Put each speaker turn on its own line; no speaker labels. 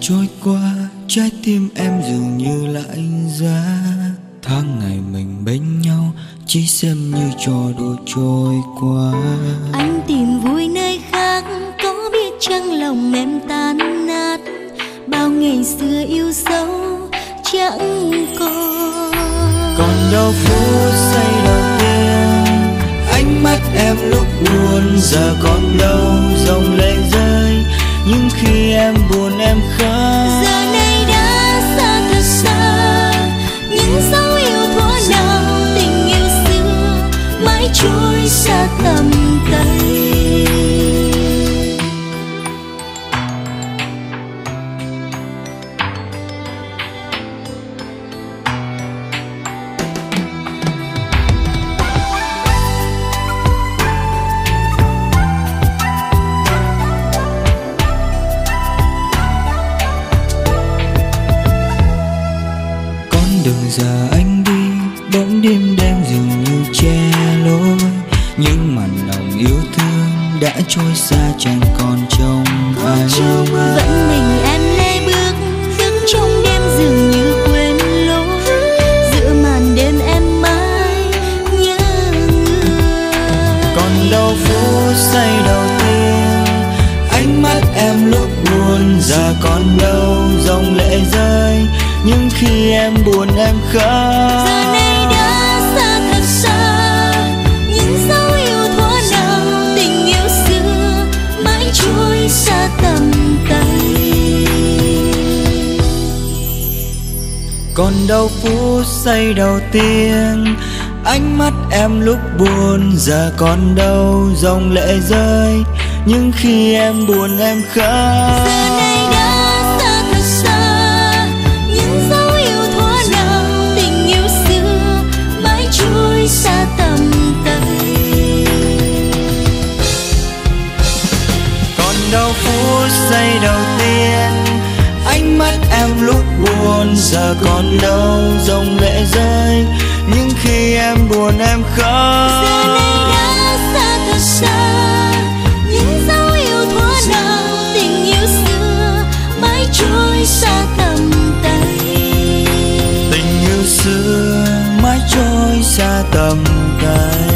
trôi qua trái tim em dường như lạnh giá. Tháng ngày mình bên nhau chỉ xem như trò đùa trôi qua.
Anh tìm vui nơi khác có biết chăng lòng em tan nát. Bao ngày xưa yêu dấu chẳng còn.
Còn đâu phút giây đầu tiên ánh mắt em lúc buồn giờ còn đâu nhưng khi em buồn em khóc đường giờ anh đi bóng đêm đen dường như che lối những màn lòng yêu thương đã trôi xa chẳng còn trong ai.
vẫn mình em lê bước đứng trong đêm dường như quên lối giữa màn đêm em mãi nhớ người.
Còn đâu phút giây đầu tiên ánh mắt em lúc buồn giờ còn đâu dòng lệ rơi nhưng khi em buồn em khóc
giờ này đã xa thật xa những dấu yêu thuở nào tình yêu xưa mãi trôi xa tầm tay.
Còn đâu phút giây đầu tiên ánh mắt em lúc buồn giờ còn đâu dòng lệ rơi. Nhưng khi em buồn em khóc đâu phút giây đầu tiên. Ánh mắt em lúc buồn giờ còn đâu dòng lệ rơi. Nhưng khi em buồn em khóc.
Giờ này đã xa thật xa những dấu yêu thuở nào tình yêu xưa mãi trôi xa tầm tay.
Tình yêu xưa mãi trôi xa tầm tay